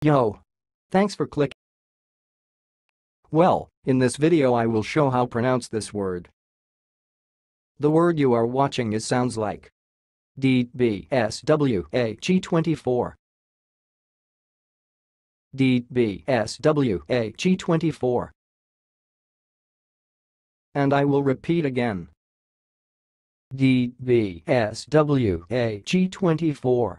Yo! Thanks for clicking. Well, in this video I will show how pronounce this word. The word you are watching is sounds like DBSWAG24 DBSWAG24 And I will repeat again. DBSWAG24